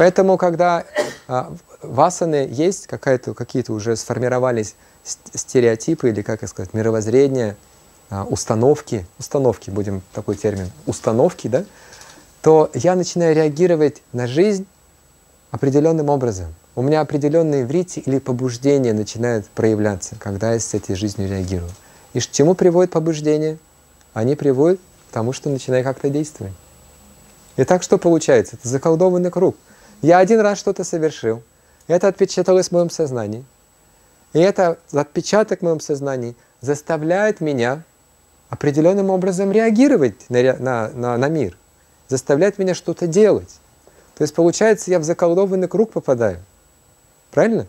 Поэтому, когда а, васаны есть, какие-то уже сформировались стереотипы или, как сказать, мировоззрение, а, установки, установки, будем такой термин, установки, да, то я начинаю реагировать на жизнь определенным образом. У меня определенные врити или побуждения начинают проявляться, когда я с этой жизнью реагирую. И к чему приводит побуждение? Они приводят к тому, что начинаю как-то действовать. И так что получается? Это заколдованный круг. Я один раз что-то совершил. Это отпечаталось в моем сознании. И это отпечаток в моем сознании заставляет меня определенным образом реагировать на, на, на, на мир, заставляет меня что-то делать. То есть получается, я в заколдованный круг попадаю. Правильно?